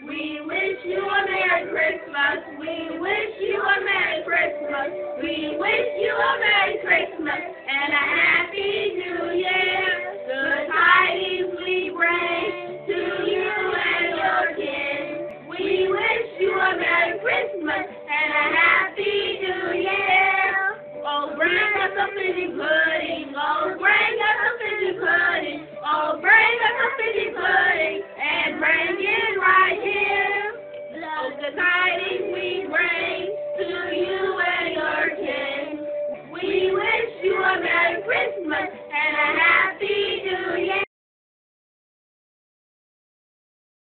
We wish you a Merry Christmas. We wish you a Merry Christmas. We wish you a Merry Christmas and a Happy New Year. Good tidings we bring to you and your kin. We wish you a Merry Christmas and a Happy New Year. Oh, bring us a good.